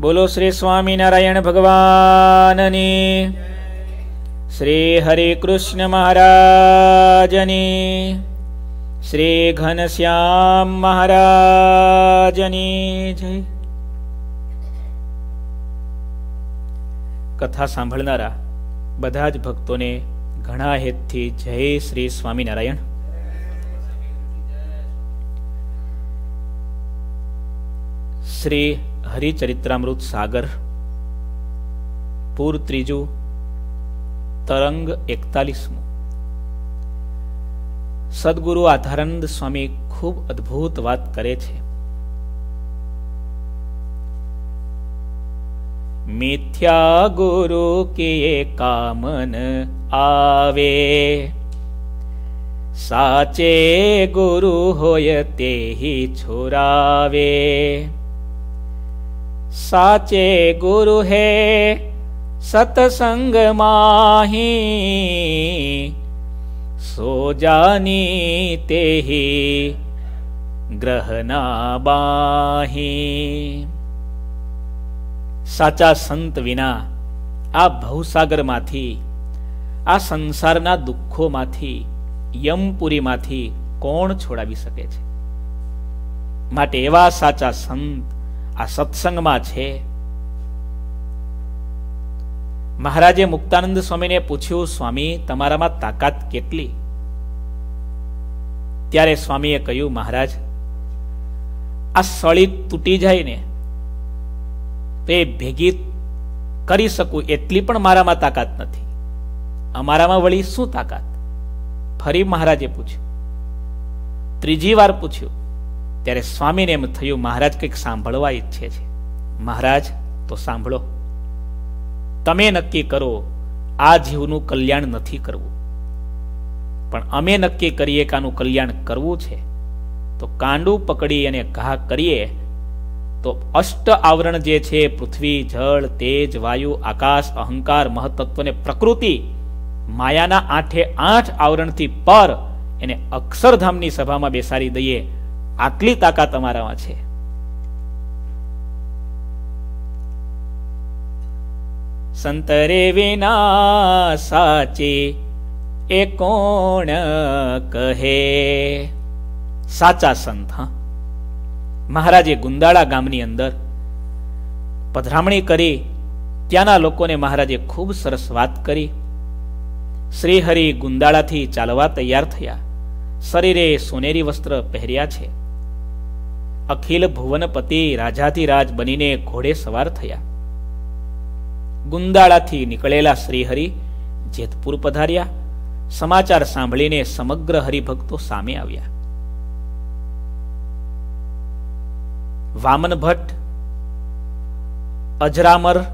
બોલો શ્રી સ્વામિનારાયણ ભગવાનની. શ્રી હરિકૃષ્ણ મહારાજની. શ્રી ઘનશ્યામ મહારાજની. જય. કથા સાંભળનારા બધા જ ભક્તોને ઘણા હેતથી જય શ્રી સ્વામિનારાયણ. શ્રી હરિચરિત્રામૃત સાગર, પૂર ત્રીજું, તરંગ એકતાલીસમું. સદગુરુ આધારાનંદ સ્વામી ખૂબ અદ્ભુત વાત કરે છે. મિથ્યા ગુરુ કે કામન આવે? સાચે ગુરુ હોય તે છોરાવે. સાચે ગુરુ હે, સતસંગ માહી. સો જાની તેહી ગ્રહના બાહી. સાચા સંત વિના આ ભવસાગરમાંથી, આ સંસારના દુઃખોમાંથી, યમપુરીમાંથી કોણ છોડાવી શકે છે? માટે એવા સાચા સંત આ સત્સંગમાં છે. મહારાજે મુક્તાનંદ સ્વામીને પૂછ્યું, સ્વામી, તમારામાં તાકાત કેટલી? ત્યારે સ્વામીએ કહ્યું, મહારાજ, આ સળી તૂટી જાય ને, તો એ ભેગી કરી શકું એટલી પણ મારામાં તાકાત નથી. અમારામાં વળી શું તાકાત? ફરી મહારાજે પૂછ્યું. ત્રીજી વાર પૂછ્યું ત્યારે સ્વામીને એમ થયું, મહારાજ કંઈક સાંભળવા ઈચ્છે છે. મહારાજ, તો સાંભળો. તમે નક્કી કરો, આ જીવનું કલ્યાણ નથી કરવું. પણ અમે નક્કી કરીએ કે આનું કલ્યાણ કરવું છે. તો કાંડું પકડી અને ઘા કરીએ. તો અષ્ટ આવરણ જે છે, પૃથ્વી, જળ, તેજ, વાયુ, આકાશ, અહંકાર મહતત્વને પ્રકૃતિ, માયાના આઠે આઠ આવરણથી પર એને અક્ષરધામની સભામાં બેસાડી દઈએ. આટલી તાકાત તમારામાં છે. સંતરે વિના સાચી એ કોણ કહે? સાચા સંત, હા. મહારાજે ગુંદાળા ગામની અંદર પધરામણી કરી, ત્યાંના લોકોને મહારાજે ખૂબ સરસ વાત કરી. શ્રીહરિ ગુંદાળાથી ચાલવા તૈયાર થયા. શરીરે સોનેરી વસ્ત્ર પહેર્યા છે. અખિલ ભુવનપતિ રાજાધિરાજ બનીને ઘોડે સવાર થયા. ગુંદાળાથી નીકળેલા શ્રીહરિ જેતપુર પધાર્યા. સમાચાર સાંભળીને સમગ્ર હરિભક્તો સામે આવ્યા. વામન ભટ્ટ, અજરામર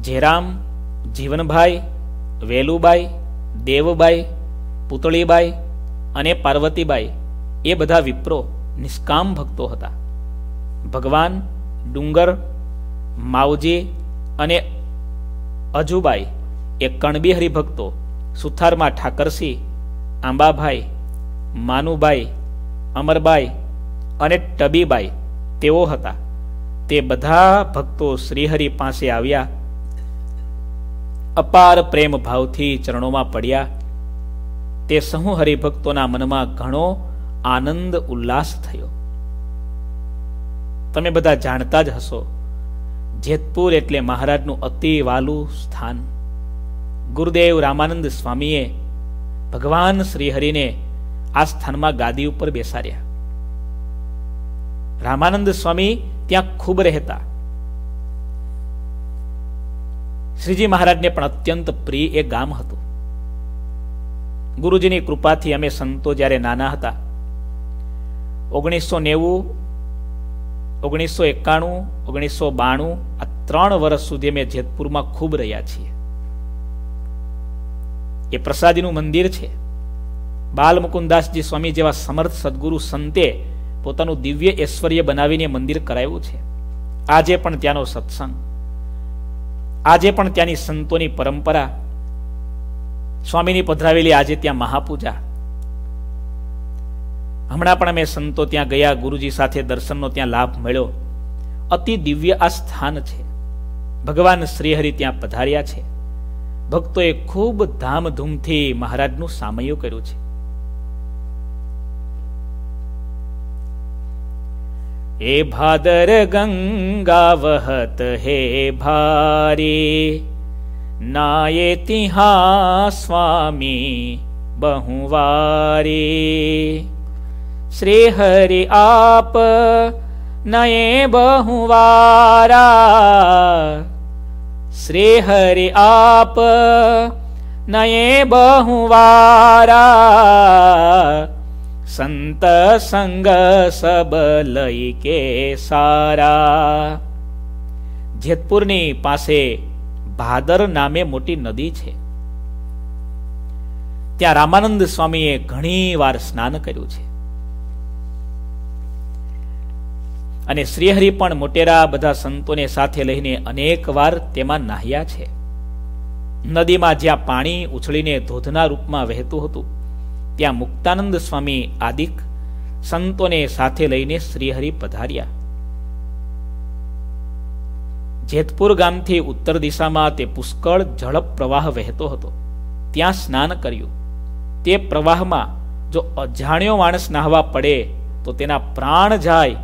જેરામ જીવનભાઈ, વેલુબાઈ, દેવબાઈ, પુતળીબાઈ અને પાર્વતીબાઈ, એ બધા વિપ્રો નિષ્કામ ભક્તો હતા. ભગવાન, ડુંગર, માવજી અને અજુબાઈ એ કણબી હરિભક્તો સુથારમાં ઠાકરસિંહ, આંબાભાઈ માનુભાઈ અમરબાઈ અને ટબીબાઈ તેઓ હતા. તે બધા ભક્તો શ્રીહરિ પાસે આવ્યા, અપાર પ્રેમ ભાવથી ચરણોમાં પડ્યા. તે સહુ હરિભક્તોના મનમાં ઘણો આનંદ ઉલ્લાસ થયો. તમે બધા જાણતા જ હશો, જેતપુર એટલે મહારાજનું અતિ વાલું સ્થાન. ગુરુદેવ રામાનંદ સ્વામીએ ભગવાન શ્રીહરિને આ સ્થાનમાં ગાદી ઉપર બેસાડ્યા. રામાનંદ સ્વામી ત્યાં ખૂબ રહેતા. શ્રીજી મહારાજને પણ અત્યંત પ્રિય એ ગામ હતું. ગુરુજીની કૃપાથી અમે સંતો જ્યારે નાના હતા ઓગણીસો નેવું ઓગણીસો એકાણું ઓગણીસો બાણું, આ ત્રણ વર્ષ સુધી અમે જેતપુરમાં ખૂબ રહ્યા છીએ. એ પ્રસાદીનું મંદિર છે. બાલ મુકુદાસજી સ્વામી જેવા સમર્થ સદગુરુ સંતે પોતાનું દિવ્ય ઐશ્વર્ય બનાવીને મંદિર કરાવ્યું છે. આજે પણ ત્યાંનો સત્સંગ. આજે પણ ત્યાંની સંતોની પરંપરા. સ્વામીની પધરાવેલી આજે ત્યાં મહાપૂજા. હમણાં પણ અમે સંતો ત્યાં ગયા, ગુરુજી સાથે દર્શનનો ત્યાં લાભ મળ્યો. અતિ દિવ્ય આ સ્થાન છે. ભગવાન શ્રીહરિ ત્યાં પધાર્યા છે. ભક્તોએ ખૂબ ધામધૂમથી મહારાજનું સામયું કર્યું છે. હે ભાદર ગંગા વહત હે ભારી, નાયે તિહા સ્વામી બહુવારી. શ્રી હરિ આપ નયે બહુવારા. શ્રી હરિ આપ નયે બહુવારા. સંત સંગ સબ લઈ કે સારા. જેતપુરની પાસે ભાદર નામે મોટી નદી છે. ત્યાં રામાનંદ સ્વામીએ ઘણી વાર સ્નાન કર્યું છે. અને શ્રીહરિ પણ મોટેરા બધા સંતોને સાથે લઈને અનેક વાર તેમાં નાહ્યા છે. નદીમાં જ્યાં પાણી ઉછળીને ધોધના રૂપમાં વહેતું હતું, ત્યાં મુક્તાનંદ સ્વામી આદિક સંતોને સાથે લઈને શ્રીહરિ પધાર્યા. જેતપુર ગામથી ઉત્તર દિશામાં તે પુષ્કળ ઝડપ પ્રવાહ વહેતો હતો. ત્યાં સ્નાન કર્યું. તે પ્રવાહમાં જો અજાણ્યો માણસ નાહવા પડે, તો તેના પ્રાણ જાય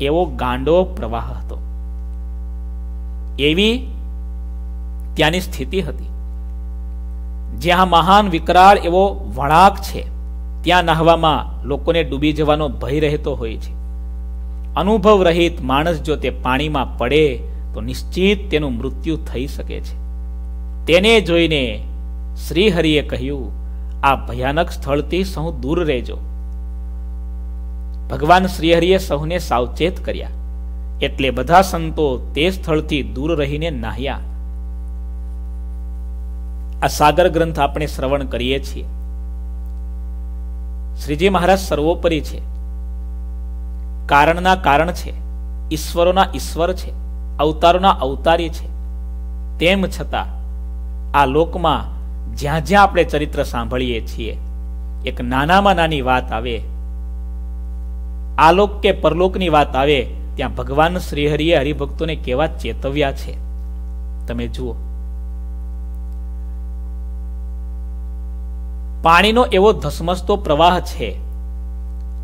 એવો ગાંડો પ્રવાહ હતો. એવી ત્યાંની સ્થિતિ હતી. જ્યાં મહાન વિકરાળ એવો વળાંક છે, ત્યાં નાહવામાં લોકોને ડૂબી જવાનો ભય રહેતો હોય છે. અનુભવ રહિત માણસ જો તે પાણીમાં પડે, તો નિશ્ચિત તેનું મૃત્યુ થઈ શકે છે. તેને જોઈને શ્રીહરિએ કહ્યું, આ ભયાનક સ્થળથી સૌ દૂર રહેજો. ભગવાન શ્રીહરિએ સૌને સાવચેત કર્યા. એટલે બધા સંતો તે સ્થળથી દૂર રહીને નાહ્યા. આ સાગર ગ્રંથ આપણે શ્રવણ કરીએ છીએ. શ્રીજી મહારાજ સર્વોપરી છે. કારણના કારણ છે, ઈશ્વરોના ઈશ્વર છે, અવતારોના અવતારી છે. તેમ છતાં આ લોકમાં જ્યાં જ્યાં આપણે ચરિત્ર સાંભળીએ છીએ, એક નાનામાં નાની વાત આવે આલોક કે પરલોકની વાત આવે, ત્યાં ભગવાન શ્રીહરિએ હરિભક્તોને કેવા ચેતવ્યા છે? તમે જુઓ. પાણીનો એવો ધસમસતો પ્રવાહ છે.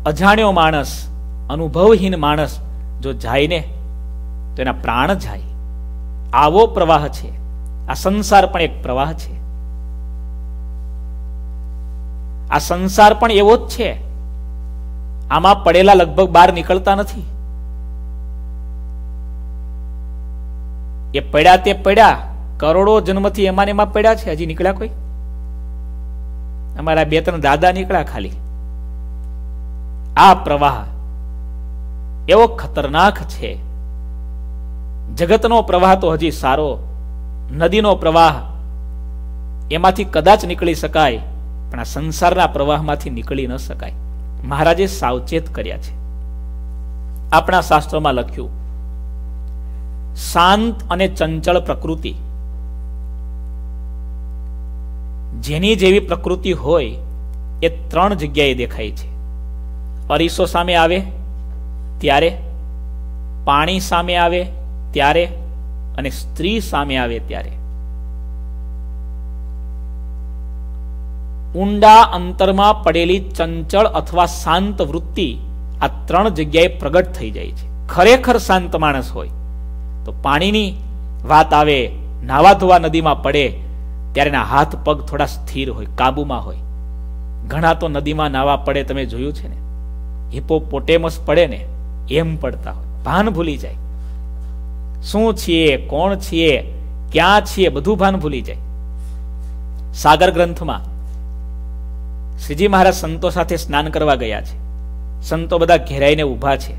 અજાણ્યો માણસ, અનુભવહીન માણસ જો જાય ને, તો એના પ્રાણ જાય. આવો પ્રવાહ છે. આ સંસાર પણ એક પ્રવાહ છે. આ સંસાર પણ એવો જ છે. આમાં પડેલા લગભગ બહાર નીકળતા નથી. એ પડ્યા તે પડ્યા, કરોડો જન્મથી એમાં એમાં પડ્યા છે, હજી નીકળ્યા કોઈ? અમારા બે ત્રણ દાદા નીકળ્યા ખાલી. આ પ્રવાહ એવો ખતરનાક છે. જગતનો પ્રવાહ તો હજી સારો, નદીનો પ્રવાહ એમાંથી કદાચ નીકળી શકાય, પણ આ સંસારના પ્રવાહમાંથી નીકળી ન શકાય. મહારાજે સાવચેત કર્યા છે. આપણા શાસ્ત્રોમાં લખ્યું, શાંત અને ચંચળ પ્રકૃતિ. જેની જેવી પ્રકૃતિ હોય, એ ત્રણ જગ્યાએ દેખાય છે. અરીસો સામે આવે, ત્યારે પાણી સામે આવે, ત્યારે અને સ્ત્રી સામે આવે, ત્યારે. ઊંડા અંતરમાં પડેલી ચંચળ અથવા શાંત વૃત્તિ આ ત્રણ જગ્યાએ પ્રગટ થઈ જાય છે. ખરેખર શાંત માણસ હોય તો પાણીની વાત આવે, નાવા ધોવા નદીમાં પડે, ત્યારે એના હાથ પગ થોડા સ્થિર હોય, કાબુમાં હોય. ઘણા તો નદીમાં નાવા પડે, તમે જોયું છે ને? હિપોપોટેમસ પડે ને, એમ પડતા હોય. ભાન ભૂલી જાય. શું છીએ, કોણ છીએ, ક્યાં છીએ, બધું ભાન ભૂલી જાય. સાગર ગ્રંથમાં શ્રીજી મહારાજ સંતો સાથે સ્નાન કરવા ગયા છે. સંતો બધા ઘેરાઈને ઊભા છે.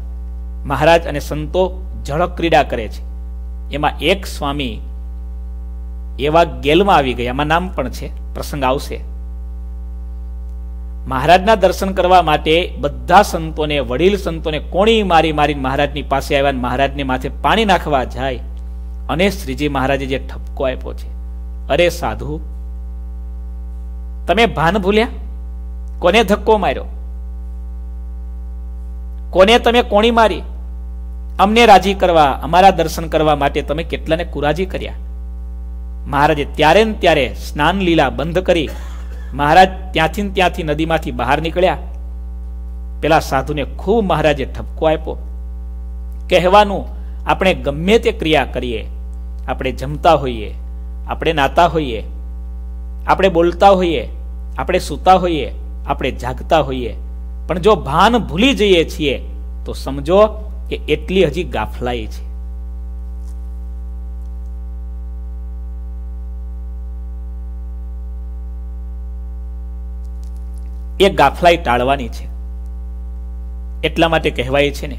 મહારાજ અને સંતો જળ ક્રીડા કરે છે. એમાં એક સ્વામી એવા ગેલમાં આવી ગયા. એમાં નામ પણ છે, પ્રસંગ આવશે. મહારાજના દર્શન કરવા માટે બધા સંતોને, વડીલ સંતોને કોણી મારી મારી મહારાજની પાસે આવ્યા મહારાજને માથે પાણી નાખવા જાય અને શ્રીજી મહારાજે જે ઠપકો આપ્યો છે. અરે સાધુ, તમે ભાન ભૂલ્યા? કોને ધક્કો માર્યો? કોને તમે કોણી મારી? અમને રાજી કરવા, અમારા દર્શન કરવા માટે તમે કેટલાને કુરાજી કર્યા? મહારાજે ત્યારે ને ત્યારે સ્નાન લીલા બંધ કરી મહારાજ ત્યાંથી ત્યાંથી નદીમાંથી બહાર નીકળ્યા. પેલા સાધુને ખૂબ મહારાજે ઠપકો આપ્યો. કહેવાનું, આપણે ગમે તે ક્રિયા કરીએ, આપણે જમતા હોઈએ, આપણે નાતા હોઈએ, આપણે બોલતા હોઈએ, આપણે સૂતા હોઈએ આપણે જાગતા હોઈએ. પણ જો ભાન ભૂલી જઈએ છીએ, તો સમજો કે એટલી હજી ગાફલાઈ છે. એ ગાફલાઈ ટાળવાની છે. એટલા માટે કહેવાય છે ને,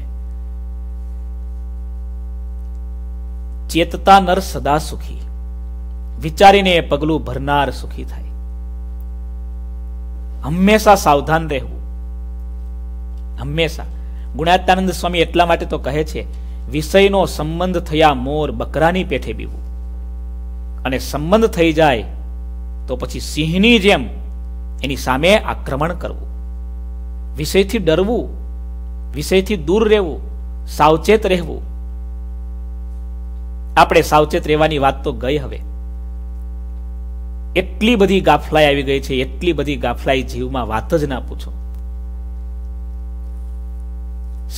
ચેતતા નર સદા સુખી. વિચારીને એ પગલું ભરનાર સુખી થાય. હંમેશા સાવધાન રહેવું. હંમેશા. ગુણાત્યાનંદ સ્વામી એટલા માટે તો કહે છે, વિષયનો સંબંધ થયા મોર બકરાની પેઠે બીવું. અને સંબંધ થઈ જાય તો પછી સિંહની જેમ એની સામે આક્રમણ કરવું. વિષયથી ડરવું, વિષયથી દૂર રહેવું, સાવચેત રહેવું. આપણે સાવચેત રહેવાની વાત તો ગઈ હવે. એટલી બધી ગાફલાઈ આવી ગઈ છે, એટલી બધી ગાફલાઈ જીવમાં વાત જ ના પૂછો.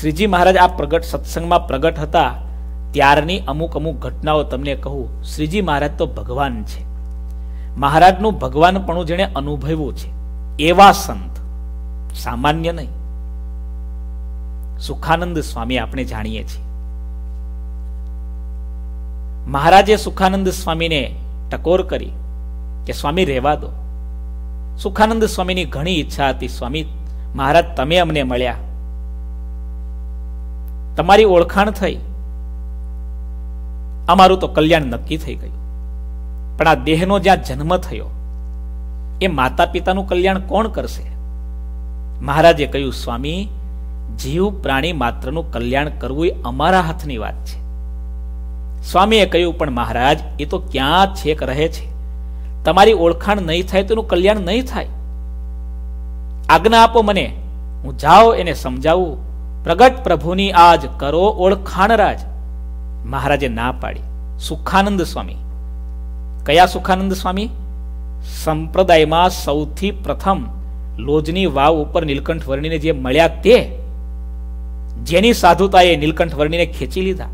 શ્રીજી મહારાજ આ પ્રગટ સત્સંગમાં પ્રગટ હતા, ત્યારની અમુક અમુક ઘટનાઓ તમને કહું, શ્રીજી મહારાજ તો ભગવાન છે. મહારાજનું ભગવાનપણું જેણે અનુભવ્યું છે, એવા સંત. સામાન્ય નહીં. સુખાનંદ સ્વામી આપણે જાણીએ છીએ. મહારાજે સુખાનંદ સ્વામીને ટકોર કરી કે સ્વામી રહેવા દો. સુખાનંદ સ્વામીની ઘણી ઈચ્છા હતી, સ્વામી, મહારાજ, તમે અમને મળ્યા. તમારી ઓળખાણ થઈ. અમારું તો કલ્યાણ નક્કી થઈ ગયું. પણ આ દેહનો જ્યાં જન્મ થયો, એ માતા પિતાનું કલ્યાણ કોણ કરશે? મહારાજે કહ્યું, સ્વામી, જીવ પ્રાણી માત્રનું કલ્યાણ કરવું એ અમારા હાથની વાત છે. સ્વામીએ કહ્યું, પણ મહારાજ, એ તો ક્યાં છેક રહે છે. તમારી ઓળખાણ નહીં થાય તેનું કલ્યાણ નહીં થાય. આજ્ઞા આપો મને. હું જાઓ એને સમજાવું. પ્રગટ પ્રભુની આજ કરો ઓળખાણ રાજ. મહારાજે ના પાડી. સુખાનંદ સ્વામી. કયા સુખાનંદ સ્વામી? સંપ્રદાયમાં સૌથી પ્રથમ લોજની વાવ ઉપર નીલકંઠ વર્ણીને જે મળ્યા તે, જેની સાધુતાએ નીલકંઠ વર્ણીને ખેંચી લીધા.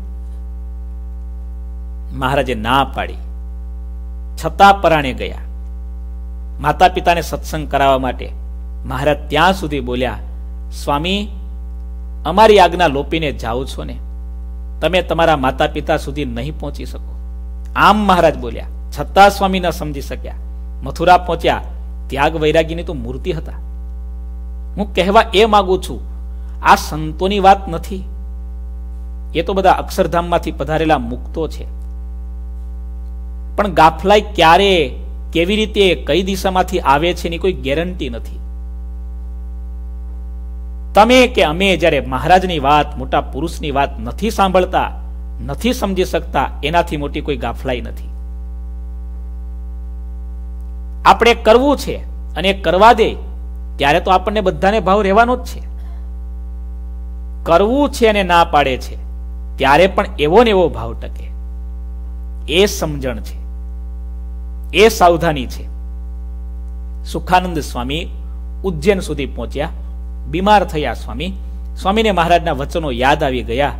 મહારાજે ના પાડી. છતાં પરાણે ગયા. માતા પિતાને સત્સંગ કરાવવા માટે મહારાજ ત્યાં સુધી બોલ્યા, સ્વામી, અમારી આજ્ઞા લોપીને જાઓ છો ને? તમે તમારા માતા પિતા સુધી નહીં પહોંચી શકો. આમ મહારાજ બોલ્યા, છતાં સ્વામી ન સમજી શક્યા. મથુરા પહોંચ્યા, ત્યાગ વૈરાગીની તો મૂર્તિ હતા. હું કહેવા એ માગું છું, આ સંતોની વાત નથી. એ તો બધા અક્ષરધામમાંથી પધારેલા મુક્તો છે. પણ ગાફલાઈ ક્યારે, કેવી રીતે, કઈ દિશામાંથી આવે છે એની કોઈ ગેરંટી નથી. તમે કે અમે જ્યારે મહારાજની વાત, મોટા પુરુષની વાત નથી સાંભળતા, નથી સમજી શકતા, એનાથી મોટી કોઈ ગાફલાઈ નથી. આપણે કરવું છે અને કરવા દે, ત્યારે તો આપણને બધાને ભાવ રહેવાનો જ છે. કરવું છે અને ના પાડે છે, ત્યારે પણ એવો ને એવો ભાવ ટકે. એ સમજણ છે. એ સાવધાની છે. સુખાનંદ સ્વામી ઉજ્જૈન સુધી પહોંચ્યા. બીમાર થયા સ્વામી. સ્વામીને મહારાજના વચનો યાદ આવી ગયા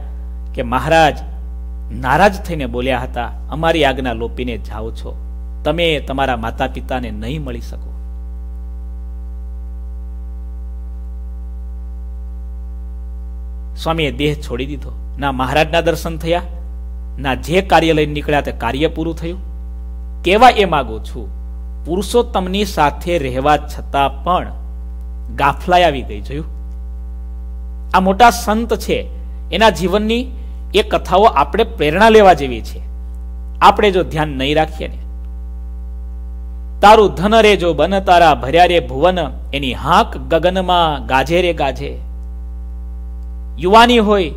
કે મહારાજ, નારાજ થઈને બોલ્યા હતા, અમારી આજ્ઞા લોપીને જાઓ છો. તમે તમારા માતા પિતાને નહીં મળી શકો. સ્વામીએ દેહ છોડી દીધો. ના મહારાજના દર્શન થયા, ના જે કાર્ય લઈને નીકળ્યા તે કાર્ય પૂરું થયું. કેવા એ માગું છું. પુરુષોત્તમની સાથે રહેવા છતાં પણ ગાફલાઈ આવી ગઈ, જોયું? આ મોટા સંત છે. એના જીવનની એ કથાઓ આપણે પ્રેરણા લેવા જેવી છે. આપણે જો ધ્યાન નહીં રાખીએ ને, તારું ધન રે જો બન, તારા ભર્યા રે ભુવન, એની હાક ગગનમાં ગાજે રે ગાજે. યુવાની હોય,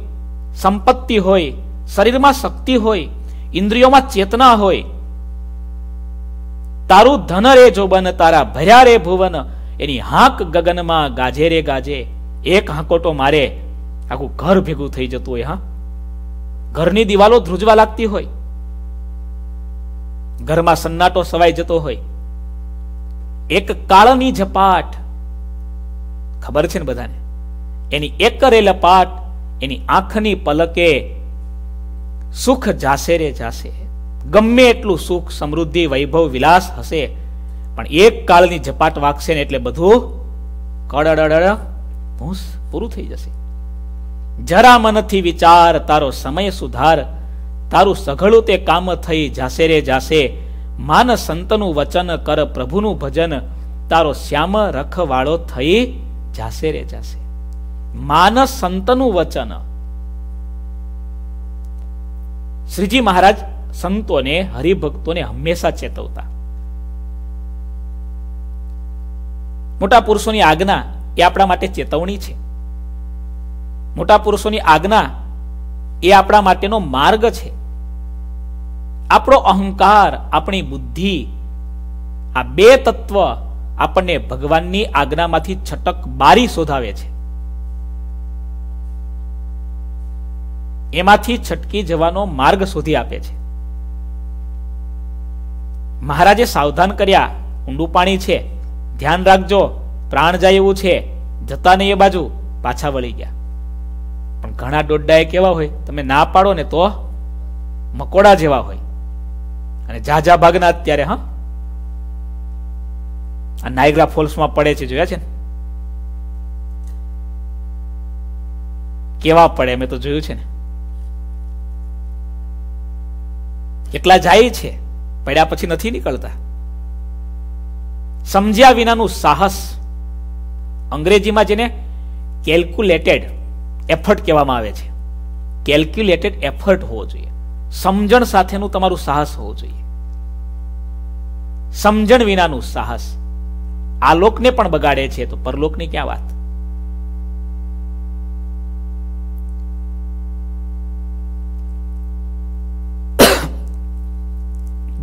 સંપત્તિ હોય, શરીરમાં શક્તિ હોય, ઇન્દ્રિયોમાં ચેતના હોય તારું ધન રે જોબન, તારા ભર્યા રે ભુવન. એની હાક ગગનમાં ગાજે રે ગાજે. એક હાંકોટો મારે આખું ઘર ભેગું થઈ જતું હોય, હા? ઘરની દિવાલો ધ્રુજવા લાગતી હોય. ઘરમાં સન્નાટો સવાઈ જતો હોય. એક કાળની ઝપાટ. ખબર છે ને બધાને? એની એક કરે લપાટ, એની આંખની પલકે સુખ જાશે રે જાશે. ગમે એટલું સુખ, સમૃદ્ધિ, વૈભવ, વિલાસ હશે, પણ એક કાળની ઝપાટ વાગશે ને એટલે બધું કડડડ ભૂસ પૂરું થઈ જશે. જરા મનથી વિચાર, તારો સમય સુધાર, તારું સઘળું તે કામ થઈ જાશે રે જાશે. માન સંતનું વચન કર, પ્રભુનું ભજન, તારો શ્યામ રખવાળો થઈ જાશે રે જાશે. માન સંતનું વચન. શ્રીજી મહારાજ સંતોને, હરિભક્તોને હંમેશા ચેતવતા. મોટા પુરુષોની આજ્ઞા એ આપણા માટે ચેતવણી છે. મોટા પુરુષોની આજ્ઞા એ આપણા માટેનો માર્ગ છે. આપણો અહંકાર, આપણી બુદ્ધિ, આ બે તત્વ આપણને ભગવાનની આજ્ઞામાંથી છટક બારી શોધાવે છે. એમાંથી છટકી જવાનો માર્ગ શોધી આપે છે. મહારાજે સાવધાન કર્યા, ઊંડું પાણી છે, ધ્યાન રાખજો, પ્રાણ જાય એવું છે, જતા નહીં એ બાજુ, પાછા વળી ગયા. પણ ઘણા ડોડા કેવા હોય, તમે ના પાડો ને તો મકોડા જેવા હોય. અને જાજા ભાગના અત્યારે, હા? આ નાયગ્રા ફોલ્સમાં પડે છે, જોયા છે ને? કેવા પડે મેં તો જોયું છે ને? કેટલા જાય છે? પડ્યા પછી નથી નીકળતા. સમજ્યા વિનાનું સાહસ અંગ્રેજીમાં જેને કેલ્ક્યુલેટેડ એફર્ટ કહેવામાં આવે છે. કેલ્ક્યુલેટેડ એફર્ટ હોવો જોઈએ. સમજણ સાથેનું તમારું સાહસ હોવું જોઈએ. સમજણ વિનાનું સાહસ. આ લોકને પણ બગાડે છે તો પરલોકની ક્યાં વાત?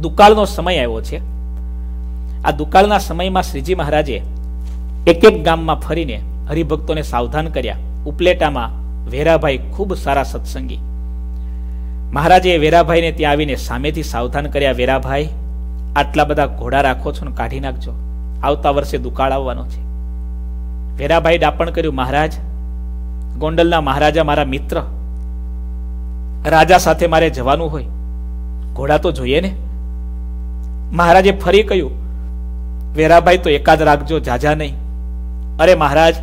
દુકાળનો સમય આવ્યો છે. આ દુકાળના સમયમાં શ્રીજી મહારાજે એક એક ગામમાં ફરીને હરિભક્તોને સાવધાન કર્યા. ઉપલેટામાં વેરાભાઈ ખૂબ સારા સત્સંગી. મહારાજે વેરાભાઈને ત્યાં આવીને સામેથી સાવધાન કર્યા, વેરાભાઈ, આટલા બધા ઘોડા રાખો છો ને કાઢી નાખજો. આવતા વર્ષે દુકાળ આવવાનો છે. વેરાભાઈ ડાપણ કર્યું, મહારાજ, ગોંડલના મહારાજા મારા મિત્ર. રાજા સાથે મારે જવાનું હોય. ઘોડા તો જોઈએ ને. મહારાજે ફરી કહ્યું, વેરાભાઈ, તો એકાદ રાખજો, જાજા નહીં. અરે મહારાજ,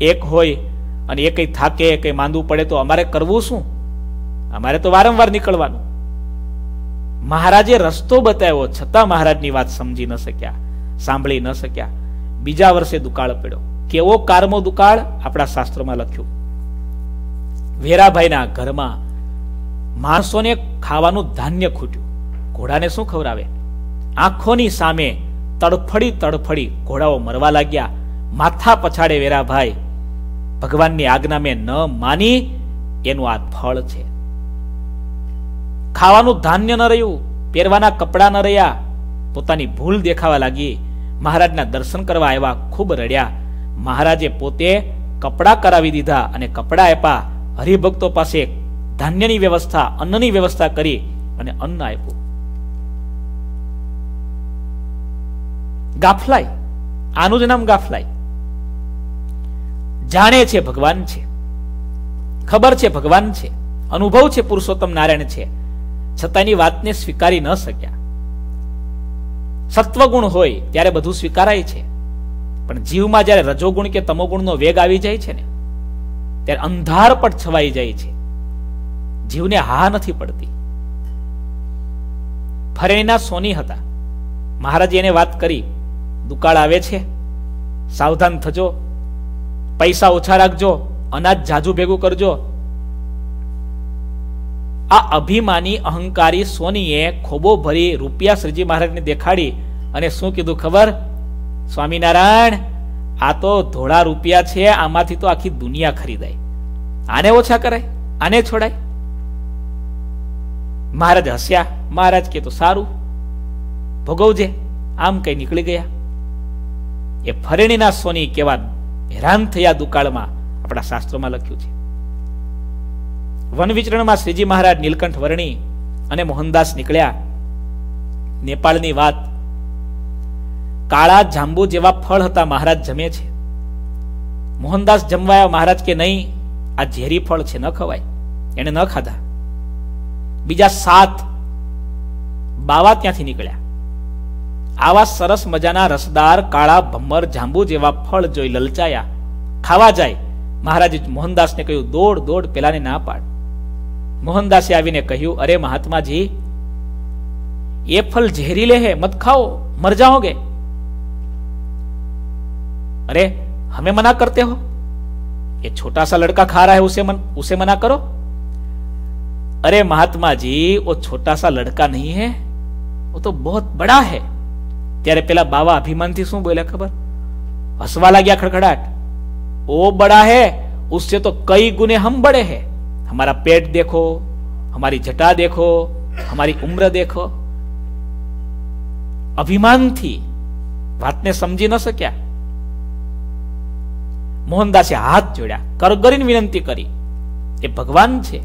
એક હોય અને એ કંઈ થાકે, કંઈ માંદવું પડે, તો અમારે કરવું શું? અમારે તો વારંવાર નીકળવાનું. મહારાજે રસ્તો બતાવ્યો, છતાં મહારાજની વાત સમજી ન શક્યા, સાંભળી ન શક્યા. બીજા વર્ષે દુકાળ પડ્યો. કેવો કારમો દુકાળ? આપણા શાસ્ત્રોમાં લખ્યું. વેરાભાઈના ઘરમાં માણસોને ખાવાનું ધાન્ય ખૂટ્યું. ઘોડાને શું ખવડાવે? આંખોની સામે તડફડી તડફડી ઘોડાઓ મરવા લાગ્યા. માથા પછાડે વેરાભાઈ ભગવાનની આજ્ઞા મેં ન માની, એનું આ ફળ છે. ખાવાનું ધાન્ય ન રહ્યું, પહેરવાના કપડા ન રહ્યા. પોતાની ભૂલ દેખાવા લાગી. મહારાજના દર્શન કરવા આવ્યા, ખૂબ રડ્યા. મહારાજે પોતે કપડા કરાવી દીધા અને કપડા આપ્યા. હરિભક્તો પાસે ધાન્યની વ્યવસ્થા, અન્નની વ્યવસ્થા કરી અને અન્ન આપ્યું. ગાફલાઈ આનું જ નામ ગાફલાઈ જાણે છે ભગવાન છે. ખબર છે ભગવાન છે. અનુભવ છે પુરુષોત્તમ નારાયણ છે. છતાંની વાતને સ્વીકારી ન શક્યા. સત્વગુણ હોય ત્યારે બધું સ્વીકારાય છે. પણ જીવમાં જ્યારે રજોગુણ કે તમોગુણનો વેગ આવી જાય છે ને, ત્યારે અંધાર પણ છવાઈ જાય છે. જીવને હા નથી પડતી. ફરેણીના સોની હતા. મહારાજ એને વાત કરી. દુકાળ આવે છે? સાવધાન થજો. પૈસા ઓછા રાખજો. અનાજ જાજુ ભેગું કરજો. આ અભિમાની અહંકારી સોનીએ ખોબો ભરી રૂપિયા શ્રીજી મહારાજને દેખાડી અને શું કીધું ખબર? સ્વામિનારાયણ, આ તો ધોળા રૂપિયા છે, આમાંથી તો આખી દુનિયા ખરીદાય. આને ઓછા કરાય? આને છોડાય? મહારાજ હસ્યા. મહારાજ કે તો સારું. ભોગવજે. આમ કઈ નીકળી ગયા. એ ફરેણીના સોની કેવા હેરાન થયા દુકાળમાં આપણા શાસ્ત્રોમાં લખ્યું છે. વન વિચરણમાં શ્રીજી મહારાજ નીલકંઠ વર્ણી અને મોહનદાસ નીકળ્યા. નેપાળની વાત, કાળા જાંબુ જેવા ફળ હતા મહારાજ જમે છે. મોહનદાસ જમવાયા મહારાજ કે નહીં, આ ઝેરી ફળ છે, ન ખવાય, એને ન ખાધા. બીજા સાત બાવા ત્યાંથી નીકળ્યા. આવા સરસ મજાના રસદાર કાળા ભમ્મર જાંબુ જેવા ફળ જોઈ લલચાયા ખાવા જાય મહારાજે મોહનદાસને કહ્યું દોડ દોડ પેલાને ના પાડ મોહનદાસે આવીને કહ્યું અરે મહાત્માજી ये फल जहरीले हैं मत खाओ मर जाओगे अरे हमें मना करते हो ये छोटा सा लड़का खा रहा है उसे मन उसे मना करो अरे महात्मा जी वो छोटा सा लड़का नहीं है वो तो बहुत बड़ा है ત્યારે પેલા બાવા અભિમાનથી શું બોલ્યા ખબર? હસવા લાગ્યા ખડખડાટ. ઓ બડા હે, ઉસસે તો કઈ ગુને હમ બડે હે? હમારા પેટ દેખો અમારી જટા દેખો અમારી ઉમ્ર દેખો. અભિમાનથી વાતને સમજી ન શક્યા. મોહનદાસે હાથ જોડ્યા, કરગરીને વિનંતી કરી. એ ભગવાન છે,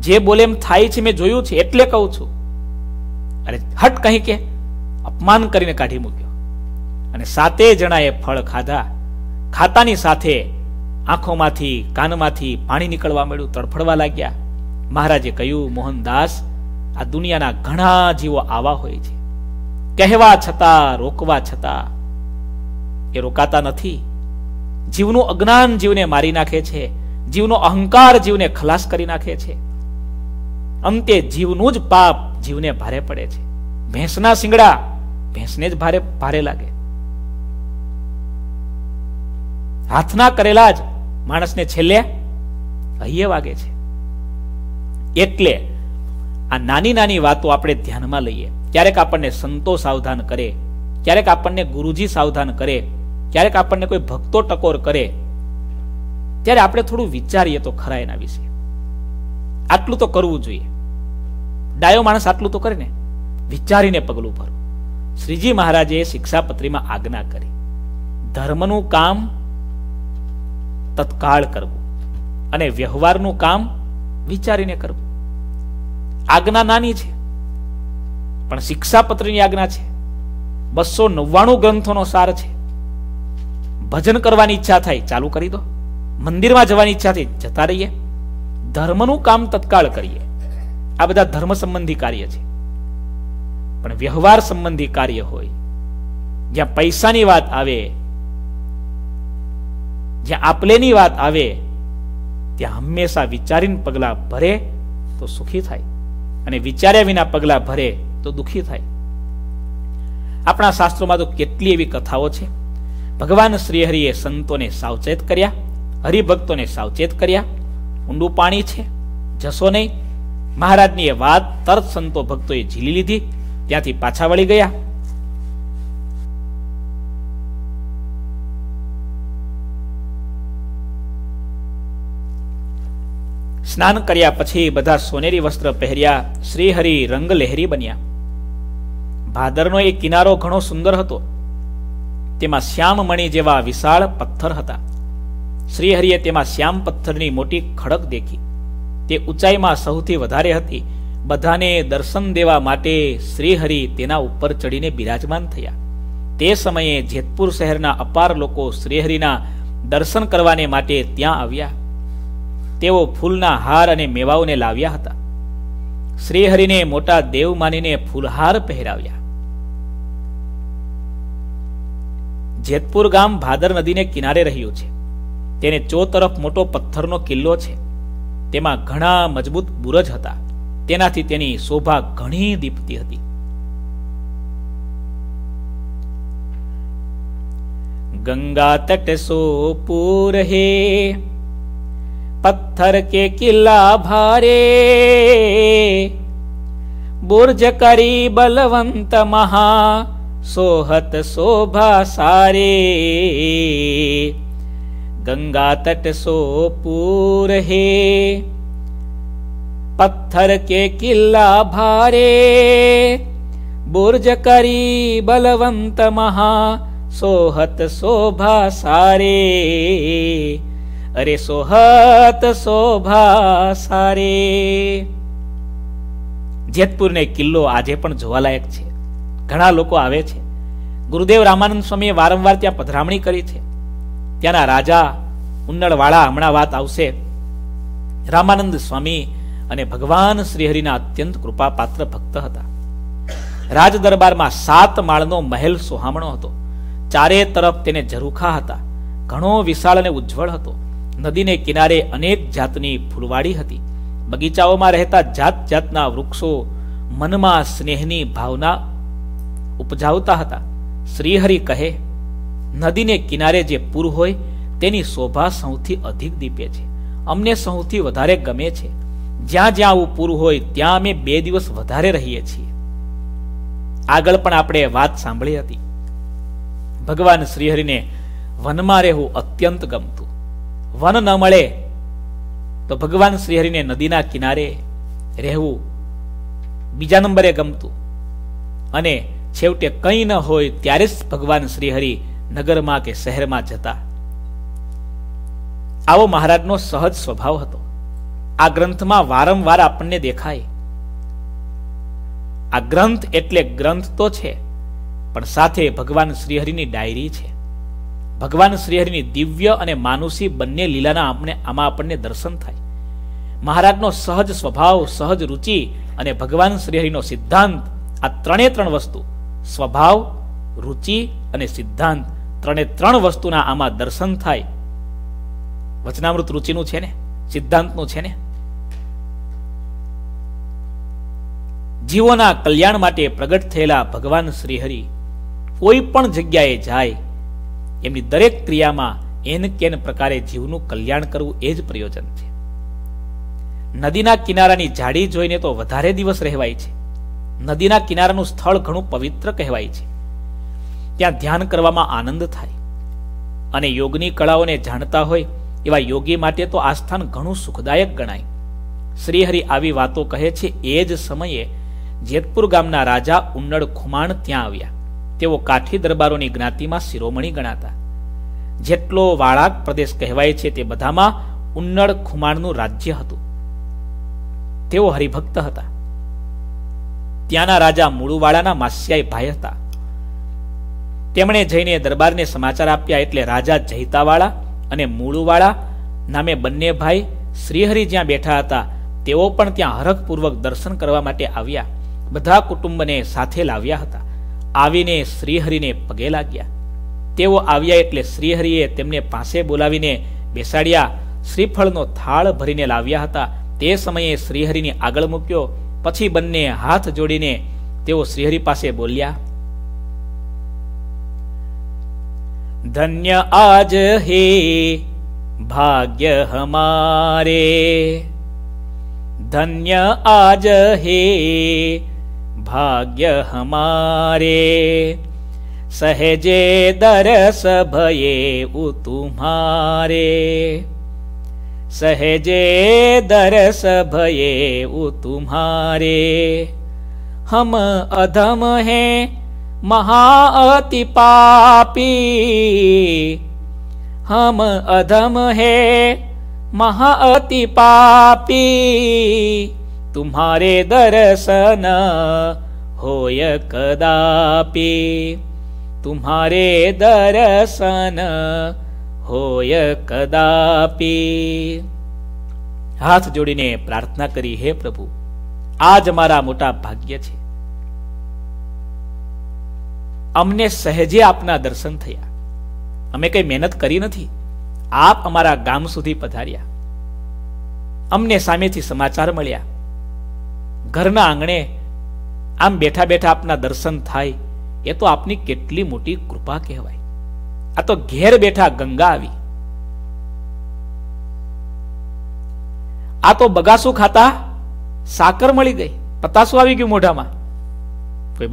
જે બોલે એમ થાય છે, મેં જોયું છે, એટલે કહું છું. અરે, હટ, કહી કે. અપમાન કરીને કાઢી મૂક્યો. અને સાતે જણાએ ફળ ખાધા. ખાતાની સાથે આંખોમાંથી, કાનમાંથી પાણી નીકળવા મળ્યું, તડફડવા લાગ્યા. મહારાજે કહ્યું, મોહનદાસ, આ દુનિયાના ઘણા જીવો આવા હોય છે. કહેવા છતાં, રોકવા છતાં એ રોકાતા નથી. જીવનું અજ્ઞાન જીવને મારી નાખે છે. જીવનો અહંકાર જીવને ખલાસ કરી નાખે છે. અંતે જીવનું જ પાપ જીવને ભારે પડે છે. ભેંસના શિંગડા ભેંસને જ ભારે ભારે લાગે. હાથના કરેલા જ માણસને છેલ્લે અહીએ વાગે છે. એટલે આ નાની નાની વાતો આપણે ધ્યાનમાં લઈએ. ક્યારેક આપણને સંતો સાવધાન કરે, ક્યારેક આપણને ગુરુજી સાવધાન કરે, ક્યારેક આપણને કોઈ ભક્તો ટકોર કરે. ત્યારે આપણે થોડું વિચારીએ તો ખરા એના વિશે. આટલું તો કરવું જોઈએ. ડાયો માણસ આટલું તો કરે ને? વિચારીને પગલું ભરવું શ્રીજી મહારાજે શિક્ષાપત્રીમાં આજ્ઞા કરી. ધર્મનું કામ તત્કાળ કરવું અને વ્યવહારનું કામ વિચારીને કરવું. આજ્ઞા નાની છે, પણ શિક્ષાપત્રની આજ્ઞા છે. બસો નવ્વાણું ગ્રંથોનો સાર છે. ભજન કરવાની ઈચ્છા થાય, ચાલુ કરી દો. મંદિરમાં જવાની ઈચ્છા થઈ, જતા રહીએ. ધર્મનું કામ તત્કાળ કરીએ. આ બધા ધર્મ સંબંધી કાર્ય છે. પણ વ્યવહાર સંબંધી કાર્ય હોય. જ્યાં પૈસાની વાત આવે, જ્યાં આપલેની વાત આવે, ત્યાં હંમેશા વિચારીને પગલા ભરે તો સુખી થાય. અને વિચાર્યા વિના પગલા ભરે તો દુખી થાય. આપણા શાસ્ત્રોમાં તો કેટલી એવી કથાઓ છે. ભગવાન શ્રીહરિએ સંતોને સાવચેત કર્યા, હરિભક્તોને સાવચેત કર્યા. ઊંડું પાણી છે, જશો નહીં. મહારાજની એ વાત તરત સંતો ભક્તોએ ઝીલી લીધી. ત્યાંથી પાછા વળી ગયા. સ્નાન કર્યા પછી બધા સોનેરી વસ્ત્ર પહેર્યા, શ્રીહરિ રંગ લહેરી બન્યા. ભાદરનો એ કિનારો ઘણો સુંદર હતો. તેમાં શ્યામ મણી જેવા વિશાળ પથ્થર હતા. શ્રીહરિએ તેમાં શ્યામ પથ્થરની મોટી ખડક દેખી. તે ઊંચાઈમાં સૌથી વધારે હતી. બધાને દર્શન દેવા માટે શ્રીહરિ તેના ઉપર ચડીને બિરાજમાન થયા. તે સમયે જેતપુર શહેરના અપાર લોકો શ્રીહરિના દર્શન કરવાને માટે ત્યાં આવ્યા. તેઓ ફૂલના હાર અને મેવાઓને લાવ્યા હતા. શ્રીહરિને મોટા દેવ માનીને ફૂલહાર પહેરાવ્યા. જેતપુર ગામ ભાદર નદીને કિનારે રહ્યું છે. તેને ચો તરફ મોટો પથ્થરનો કિલ્લો છે. તેમાં ઘણા મજબૂત બુરજ હતા. તેનાથી તેની શોભા ઘણી દીપતી હતી. ગંગા તટ સોપુર હે, પથ્થર કે કિલ્લા ભારે, બુર્જ કરી બલવંત મહા સોહત શોભા સારે. ગંગા તટ સો પૂર હે पत्थर के किला भारे बुर्ज करी बलवंत महा સોહત શોભા સારે અરે સોહત શોભા સારે જેતપુરને કિલ્લો આજે પણ જોવાલાયક છે ઘણા લોકો આવે છે ગુરુદેવ રામાનંદ સ્વામીએ વારંવાર ત્યાં પધરામણી કરી છે ત્યાંના રાજા ઉન્નળવાળા હમણાં વાત આવશે રામાનંદ સ્વામી અને ભગવાન શ્રીહરિના અત્યંત કૃપાપાત્ર ભક્ત હતા. રાજ દરબારમાં સાત માળનો મહેલ સોહામણો હતો. ચારે તરફ તેને ઝરૂખા હતા. ઘણો વિશાળ અને ઉજ્જવળ હતો. નદીને કિનારે અનેક જાતની ફૂલવાડી હતી. બગીચાઓમાં રહેતા જાત જાતના વૃક્ષો મનમાં સ્નેહની ભાવના ઉપજાવતા હતા. શ્રીહરિ કહે, નદીને કિનારે જે પૂર હોય તેની શોભા સૌથી અધિક દીપે છે. અમને સૌથી વધારે ગમે છે. જ્યાં જ્યાં આવું પૂરું હોય ત્યાં અમે બે દિવસ વધારે રહીએ છીએ. આગળ પણ આપણે વાત સાંભળી હતી. ભગવાન શ્રીહરિને વનમાં રહેવું અત્યંત ગમતું. વન ન મળે તો ભગવાન શ્રીહરિને નદીના કિનારે રહેવું બીજા નંબરે ગમતું. અને છેવટે કંઈ ન હોય ત્યારે જ ભગવાન શ્રીહરિ નગરમાં કે શહેરમાં જતા. આવો મહારાજનો સહજ સ્વભાવ હતો. આ ગ્રંથમાં વારંવાર આપણને દેખાય. આ ગ્રંથ એટલે ગ્રંથ તો છે, પણ સાથે ભગવાન શ્રીહરિની ડાયરી છે. ભગવાન શ્રીહરિની દિવ્ય અને માનુષી બંને લીલાના આપણે આમાં આપણને દર્શન થાય. મહારાજનો સહજ સ્વભાવ, સહજ રુચિ અને ભગવાન શ્રીહરિનો સિદ્ધાંત, આ ત્રણે ત્રણ વસ્તુ, સ્વભાવ, રુચિ અને સિદ્ધાંત, ત્રણે ત્રણ વસ્તુના આમાં દર્શન થાય. વચનામૃત રુચિનું છે ને? સિદ્ધાંતનું છે ને? જીવોના કલ્યાણ માટે પ્રગટ થયેલા ભગવાન શ્રીહરિ કોઈ પણ જગ્યાએ જાય, એમની દરેક ક્રિયામાં એન કેન પ્રકારે જીવનું કલ્યાણ કરવું એ જ પ્રયોજન છે. નદીના કિનારાની જાડી જોઈને તો વધારે દિવસ રહેવાય છે. નદીના કિનારાનું સ્થળ ઘણું પવિત્ર કહેવાય છે. ત્યાં ધ્યાન કરવામાં આનંદ થાય. અને યોગની કળાઓને જાણતા હોય એવા યોગી માટે તો આ સ્થાન ઘણું સુખદાયક ગણાય. શ્રીહરિ આવી વાતો કહે છે એ જ સમયે જેતપુર ગામના રાજા ઉન્નડ ખુમાણ ત્યાં આવ્યા. તેઓ કાઠી દરબારોની જ્ઞાતિમાં શિરોમણી ગણાતા. જેટલો વાળાક પ્રદેશ કહેવાય છે તે બધામાં ઉન્નડ ખુમાણનું રાજ્ય હતું. તેઓ હરિભક્ત હતા. ત્યાંના રાજા મુળુવાળાના માસ્યાય ભાઈ હતા. તેમણે જઈને દરબારને સમાચાર આપ્યા એટલે રાજા જૈતાવાળા અને મૂળુવાળા નામે બંને ભાઈ શ્રીહરિ જ્યાં બેઠા હતા, તેઓ પણ ત્યાં હરખપૂર્વક દર્શન કરવા માટે આવ્યા. બધા કુટુંબને સાથે લાવ્યા હતા. આવીને શ્રીહરિને પગે લાગ્યા. તેઓ આવ્યા એટલે શ્રીહરિએ તેમને પાસે બોલાવીને બેસાડ્યા. શ્રીફળનો થાળ ભરીને લાવ્યા હતા. તે સમયે શ્રીહરિને આગળ મૂક્યો. પછી બંને હાથ જોડીને તેઓ શ્રીહરિ પાસે બોલ્યા, ધન્ય આજ હે ભાગ્ય હમારે. ધન્ય આજ હે भाग्य हमारे सहजे दरस भये उ तुम्हारे सहजे दरस भये उ तुम्हारे हम अधम हैं महाअति पापी हम अधम है महाअति पापी तुम्हारे दर्शन होय कदापि तुम्हारे दर्शन होय કદાપી હાથ જોડીને પ્રાર્થના કરી હે પ્રભુ આ જ અમારા મોટા ભાગ્ય છે અમને સહેજે આપના દર્શન થયા અમે કઈ મહેનત કરી નથી આપ અમારા ગામ સુધી પધાર્યા અમને સામેથી સમાચાર મળ્યા ઘરના આંગણે આમ બેઠા બેઠા આપના દર્શન થાય, એ તો આપની કેટલી મોટી કૃપા કહેવાય. આ તો ઘેર બેઠા ગંગા આવી. આ તો બગાસું ખાતા સાકર મળી ગઈ. પતાસું આવી ગયું મોઢામાં.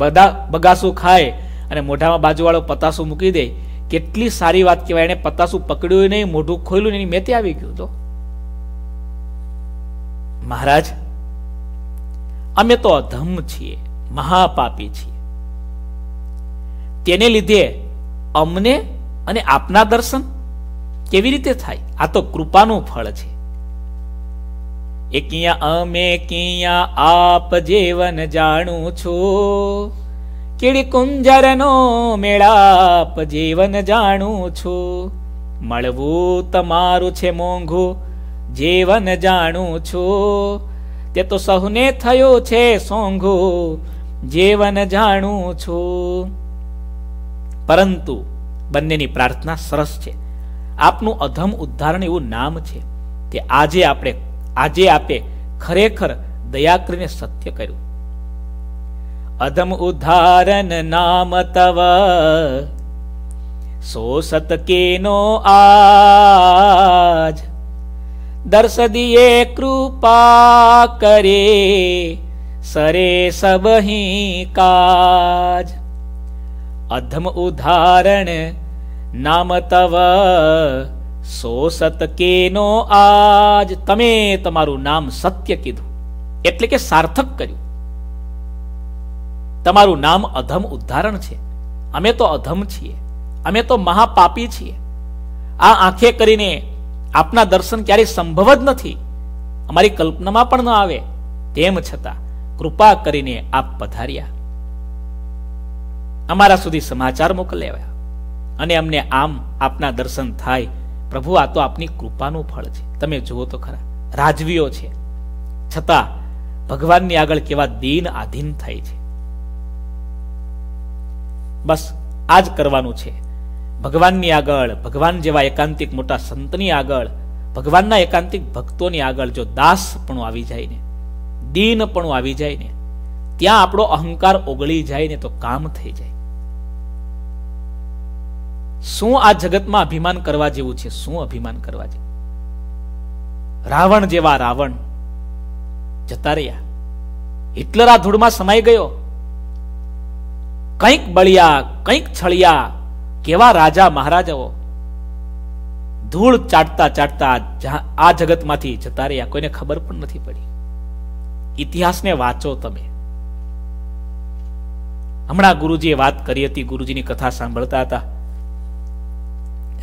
બધા બગાસું ખાય અને મોઢામાં બાજુવાળો પતાસું મૂકી દે. કેટલી સારી વાત કહેવાય, એને પતાસું પકડ્યું નહીં, મોઢું ખોલ્યું નહીં મેતે આવી ગયું તો. મહારાજ અમે તો અધમ છીએ, મહાપાપી છીએ. તેને લીધે અમને અને આપના દર્શન કેવી રીતે થાય? આ તો કૃપાનું ફળ છે. એ કિયા અમે કિયા આપ જીવન જાણું છું? કેડી કુંજરનો મેળાપ જીવન જાણું છું? મળવું તમારું છે મોંઘું જીવન જાણું છું? તે તો સહુને થયો છે સોંઘો, જીવન જાણું છું. પરંતુ બંનેની પ્રાર્થના સરસ છે. આપનું અધમ ઉદ્ધારણ એવું નામ છે કે આજે આપણે, આજે આપે ખરેખર દયા કરીને સત્ય કર્યું. અધમ ઉદ્ધારણ નામ તવ, સો સતકેનો આજ. દર્શ દિયે કૃપા કરે, સરે સબહી કાજ. અધમ ઉદાહરણ, નામ તવ, સો સત કેનો આજ. તમે તમારું નામ સત્ય કીધું, એટલે કે સાર્થક કર્યું. તમારું નામ અધમ ઉદાહરણ છે. અમે તો અધમ છીએ, અમે તો મહાપાપી છીએ. આ આંખે કરીને આપના દર્શન ક્યારેય સંભવ જ નથી. અમારી કલ્પનામાં પણ ન આવે. તેમ છતાં કૃપા કરીને આપ પધાર્યા. અમારા સુધી સમાચાર મોકલ્યા. અને અમને આમ આપના દર્શન થાય. પ્રભુ, આ તો આપની કૃપાનું ફળ છે. તમે જુઓ તો ખરા, રાજવીઓ છે. છતાં ભગવાનની આગળ કેવા દીન આધીન થાય છે. બસ આ જ કરવાનું છે. ભગવાનની આગળ, ભગવાન જેવા એકાંતિક મોટા સંતની આગળ, ભગવાનના એકાંતિક ભક્તોની આગળ જો દાસ પણ આવી જાય ને, દીન પણ આવી જાય ને, ત્યાં આપણો અહંકાર ઓગળી જાય ને તો કામ થઈ જાય. શું આ જગતમાં અભિમાન કરવા જેવું છે? શું અભિમાન કરવા જેવું? રાવણ જેવા રાવણ જતા રહ્યા. હિટલર આ ધૂળમાં સમાઈ ગયો. કંઈક બળિયા, કંઈક છળિયા કેવા રાજા મહારાજાઓ? ધૂળ ચાટતા ચાટતા આ જગતમાંથી જતા રહ્યા. કોઈને ખબર પણ નથી પડી. ઇતિહાસને વાંચો તમે. હમણાં ગુરુજીએ વાત કરી હતી, ગુરુજીની કથા સાંભળતા હતા.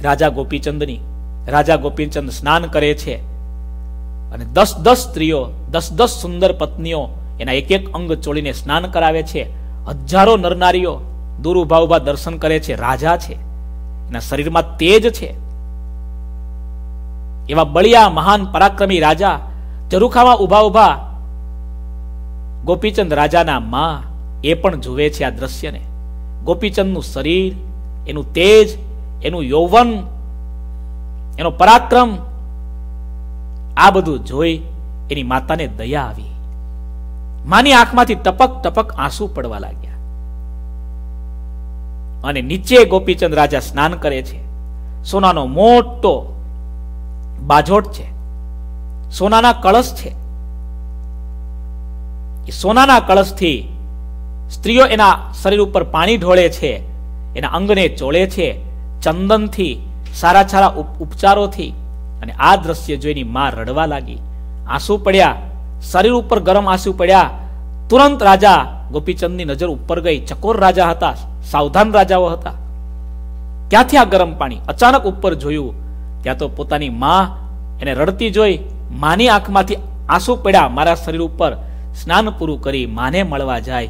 રાજા ગોપીચંદની. રાજા ગોપીચંદ સ્નાન કરે છે. અને દસ દસ સ્ત્રીઓ, દસ દસ સુંદર પત્નીઓ એના એક એક અંગ ચોળીને સ્નાન કરાવે છે. હજારો નરનારીઓ દૂર ઊભા ઊભા દર્શન કરે છે, રાજા છે. એના શરીરમાં તેજ છે. એવા બળિયા, મહાન, પરાક્રમી રાજા ચરુખામાં ઊભા ઊભા ગોપીચંદ રાજાના માં એ પણ જુએ છે આ દ્રશ્યને. ગોપીચંદનું શરીર, એનું તેજ, એનું યૌવન, એનો પરાક્રમ, આ બધું જોઈ એની માતાને દયા આવી. માની આંખમાંથી ટપક ટપક આંસુ પડવા લાગ્યા. અને નીચે ગોપીચંદ રાજા સ્નાન કરે છે. સોનાનો મોટો બાજોટ છે. સોનાના કળશ છે. સોનાના કળશથી સ્ત્રીઓ એના શરીર ઉપર પાણી ઢોળે છે. એના અંગને ચોળે છે. ચંદનથી સારા સારા ઉપચારોથી અને આ દ્રશ્ય જોઈને માં રડવા લાગી. આંસુ પડ્યા, શરીર ઉપર ગરમ આંસુ પડ્યા. તુરંત રાજા ગોપીચંદની નજર ઉપર ગઈ. ચકોર રાજા હતા. સાવધાન રાજાઓ હતા. ક્યાંથી આ ગરમ પાણી? અચાનક ઉપર જોયું. ત્યાં તો પોતાની માં એને રડતી જોઈ. માની આંખમાંથી આંસુ પડ્યા. મારા શરીર ઉપર સ્નાન પૂરું કરી માને મળવા જાય.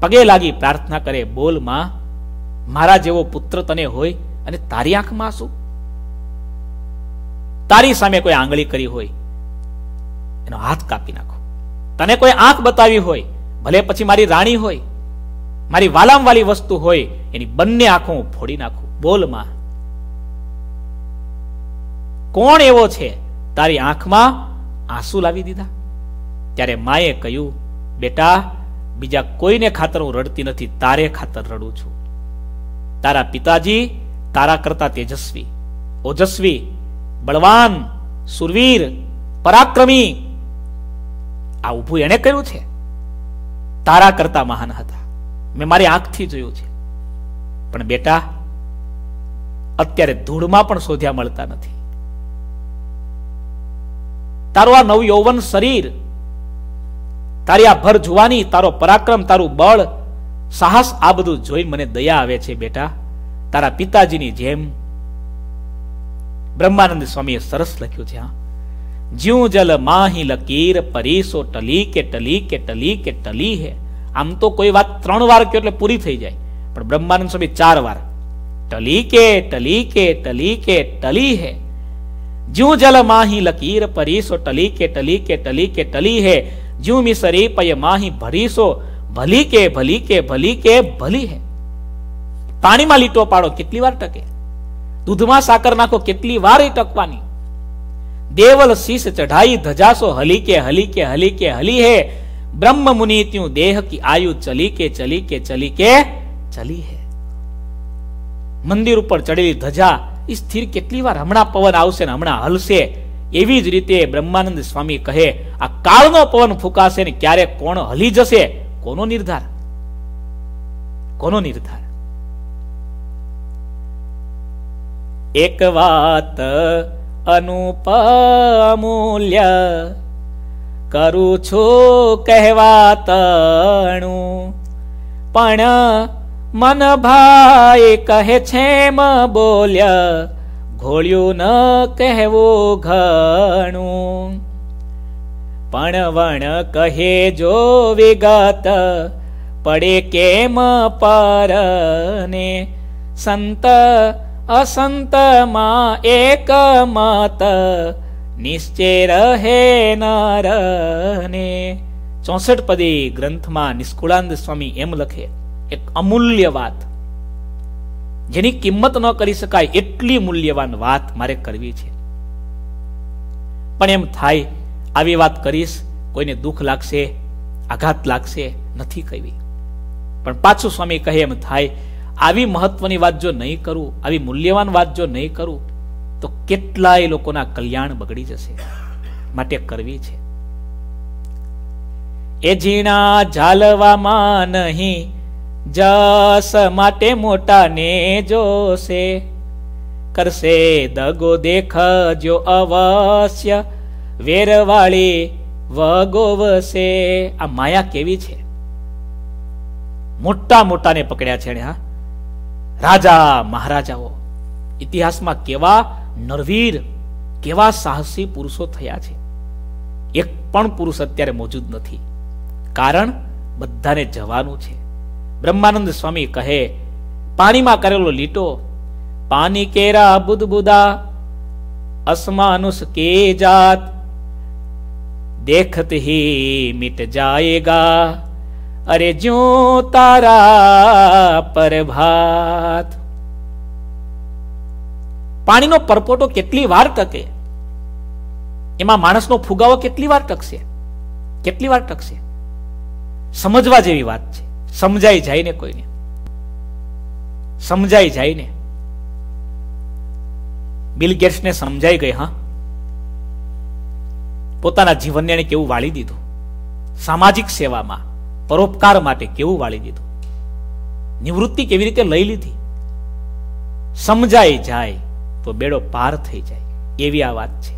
પગે લાગી પ્રાર્થના કરે, બોલમાં, મારા જેવો પુત્ર તને હોય અને તારી આંખમાં આંસુ? તારી સામે કોઈ આંગળી કરી હોય. એનો હાથ કાપી નાખો. તને કોઈ આંખ બતાવી હોય? ભલે પછી મારી રાણી હોય, મારી વાલામ વાલી વસ્તુ હોય, એની બંને આંખો હું ફોડી નાખું. બોલમાં. કોણ એવો છે? તારી આંખમાં આંસુ લાવી દીધા. ત્યારે માએ કહ્યું, બેટા, બીજા કોઈને ખાતર હું રડતી નથી, તારે ખાતર રડું છું. તારા પિતાજી તારા કરતા તેજસ્વી, ઓજસ્વી, બળવાન, સુરવીર, પરાક્રમી. આ ઊભું એને કર્યું છે? તારા કરતા મહાન હતા. મેં મારી આંખથી જોયું છે. પણ બેટા, અત્યારે ધૂળમાં પણ શોધ્યા મળતા નથી. તારું આ નવ યૌવન શરીર, તારી આ ભર જુવાની, તારો પરાક્રમ, તારું બળ, સાહસ, આ બધું જોઈને મને દયા આવે છે બેટા. તારા પિતાજીની જેમ બ્રહ્માનંદ સ્વામીએ સરસ લખ્યું છે, હા. જ્યું જલ માહી લકીર પરીસો ટલી કે ટલી કે ટલી કે ટલી હે આમ તો કોઈ વાત ત્રણ વાર કહ્યો એટલે પૂરી થઈ જાય। પણ બ્રહ્માનંદ સ્વામી ચાર વાર, ટલી કે ટલી કે ટલી કે, ટલી હે. જ્યું જલ માહી લકીર, પરીસો ટલી કે ટલી કે ટલી કે ટલી હે. જ્યું મિસરી પય માહી ભરીસો, ભલી કે ભલી કે ભલી કે, ભલી હે. પાણીમાં લીટો પાડો, કેટલી વાર ટકે? દૂધમાં સાકર નાખો, કેટલી વાર એ ટકવાની? દેવલ શીશ ચઢાઈ ધજાસો હલી કે હલી કે હલી કે હલી હે બ્રહ્મ મુનિ ત્યું દેહ કી આયુ ચલી કે ચલી કે ચલી કે ચલી હે મંદિર ઉપર ચડેલી ધજા એ સ્થિર કેટલી વાર હમણાં પવન આવશે ને હમણાં હલશે એવી જ રીતે બ્રહ્માનંદ સ્વામી કહે આ કાળનો પવન ફૂંકાશે ને ક્યારે કોણ હલી જશે કોનો નિર્ધાર કોનો નિર્ધાર એક વાત અનુપમૂલ્ય કરું છું કહેવા તણું પણ મન ભાઈ કહે છે મ બોલ્યા, ઘોળ્યું ન કહેવું ઘણું. પણ વણ કહે, જો વિગત પડે કેમ પરને? સંત અસંતમાં એક મત નિશ્ચય રહે નરને ચોસઠ પદી ગ્રંથમાં નિષ્કુળાનંદ સ્વામી એમ લખે એક અમૂલ્ય વાત જેની કિંમત ન કરી શકાય એટલી મૂલ્યવાન વાત મારે કરવી છે. પણ એમ થાય, આવી વાત કરીશ, કોઈને દુઃખ લાગશે, આઘાત લાગશે, નથી કહેવી. પણ પાછું સ્વામી કહે એમ થાય આવી મહત્વની વાત જો નહીં કરું, આવી મૂલ્યવાન વાત જો નહીં કરું, તો કેટલાય લોકોના કલ્યાણ બગડી જશે, માટે કરવી છે. એ ઝીણા ઝાલવામાં નહીં, જસ માટે મોટાને જોશે. કરશે દગો દેખજો અવશ્ય, વેરવાળી વગોવશે. આ માયા કેવી છે? મોટા મોટાને પકડ્યા છે હા. રાજા મહારાજાઓ, ઇતિહાસમાં કેવા નરવીર, કેવા સાહસી પુરુષો થયા છે. એક પણ પુરુષ અત્યારે મોજૂદ નથી. કારણ બધાને જવાનું છે. બ્રહ્માનંદ સ્વામી કહે, પાણીમાં કરેલો લીટો, પાણી કેરા બુદબુદા, અસમાનુષ કે જાત, દેખત હી મિટ જાયેગા. અરે જો તારા પરભાત. પાણીનો પરપોટો કેટલી વાર ટકે? એમાં માણસનો ફુગાવો કેટલી વાર ટકશે? કેટલી વાર ટકશે? સમજવા જેવી વાત છે. સમજાઈ જાય ને કોઈને. સમજાઈ જાય ને. બિલ ગેટ્સને સમજાઈ ગઈ, હા? પોતાના જીવનને કેવું વાળી દીધું? સામાજિક સેવામાં. પરોપકાર માટે કેવું વાળી દીધું? નિવૃત્તિ કેવી રીતે લઈ લીધી? સમજાઈ જાય તો બેડો પાર થઈ જાય. એવી આ વાત છે.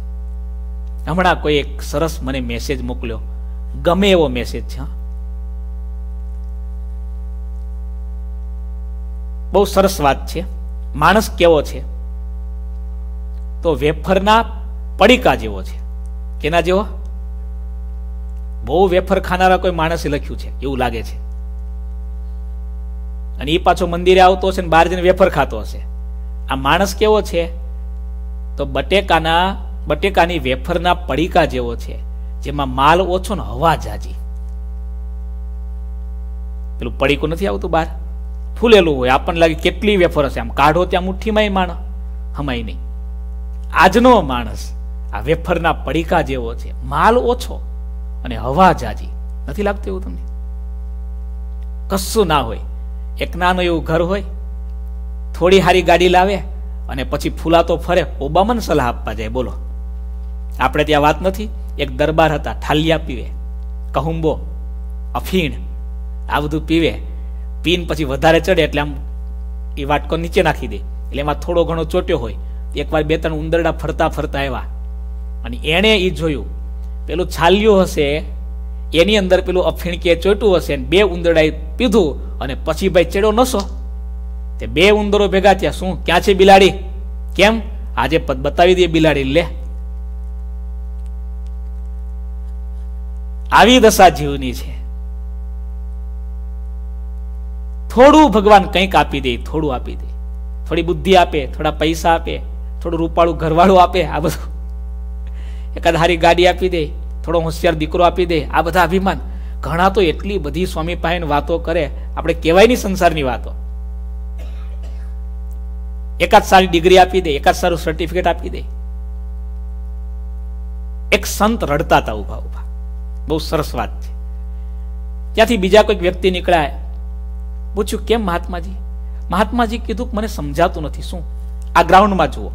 હમણાં કોઈ એક સરસ મને મેસેજ મોકલ્યો. ગમે એવો મેસેજ છે બહુ સરસ વાત છે. માણસ કેવો છે? તો વેફરના પડીકા જેવો છે. કેના જેવો? બહુ વેફર ખાનારા કોઈ માણસે લખ્યું છે, એવું લાગે છે. અને એ પાછો મંદિરે આવતો હશે ને બહાર જઈને વેફર ખાતો હશે. આ માણસ કેવો છે? તો બટેકાના, બટેકાની વેફરના પડીકા જેવો છે, જેમાં માલ ઓછો ને હવા જાજી. પેલું પડીકું નથી આવતું બહાર? ફૂલેલું હોય, આપણને લાગે કેટલી વેફર હશે આમ. કાઢો ત્યાં મુઠ્ઠીમાં માણ, હમાય નહીં. આજનો માણસ આ વેફરના પડીકા જેવો છે. માલ ઓછો. અને હવા જાજી. નથી લાગતું એવું તમને? કશું ના હોય. એક નાનું એવું ઘર હોય, થોડી હારી ગાડી લાવે અને પછી ફૂલાતો ફરે, ઓબામાને સલાહ આપવા જાય, બોલો. આપણે ત્યાં વાત નથી. એક દરબાર હતા, ઠાલિયા પીવે, કહુંબો, અફીણ, આ બધું પીવે. પીન પછી વધારે ચડે એટલે આમ એ વાટકો નીચે નાખી દે. એટલે એમાં થોડો ઘણો ચોટ્યો હોય. એકવાર બે ત્રણ ઉંદરડા ફરતા ફરતા આવ્યા. અને એણે એ જોયું પેલું છાલ્યું હશે, એની અંદર પેલું અફીણ કે ચોટ્યું હશે બે ઉંદરડાએ પીધું અને પછી ભાઈ ચડ્યો નસો. તે બે ઉંદરો ભેગા થયા. શું? ક્યાં છે બિલાડી? કેમ? આજે બતાવી દે બિલાડી, લે. આવી દશા જીવની છે. થોડું ભગવાન કંઈક આપી દે, થોડું આપી દે. થોડી બુદ્ધિ આપે, થોડા પૈસા આપે, થોડું રૂપાળું ઘરવાળું આપે, આ બધું. એકાદ હારી ગાડી આપી દે, થોડો હોશિયાર દીકરો આપી દે, આ બધા અભિમાન. ઘણા તો એટલી બધી સ્વામી પાસે વાતો કરે, આપણે કહેવાય નહીં સંસારની વાતો. એકાદ સારી ડિગ્રી આપી દે, એકાદ સારું સર્ટિફિકેટ આપી દે. એક સંત રડતા હતા ઊભા ઊભા બહુ સરસ વાત છે. ત્યાંથી બીજા કોઈક વ્યક્તિ નીકળ્યા. પૂછ્યું, કેમ મહાત્માજી? મહાત્માજી કીધું મને સમજાતું નથી. શું? આ ગ્રાઉન્ડમાં જુઓ.